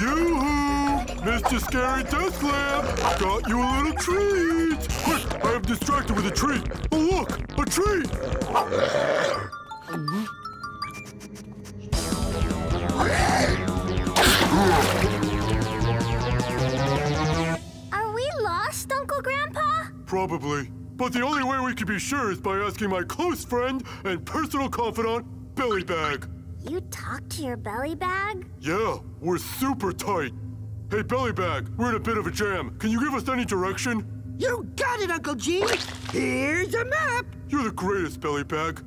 Yoo-hoo! Mr. Scary Death Lamp! Got you a little treat! Quick, I am distracted with a treat! Oh, look! A treat! Are we lost, Uncle Grandpa? Probably. But the only way we can be sure is by asking my close friend and personal confidant, Belly Bag. You talk to your belly bag? Yeah, we're super tight. Hey, Belly Bag, we're in a bit of a jam. Can you give us any direction? You got it, Uncle G. Here's a map. You're the greatest, Belly Bag.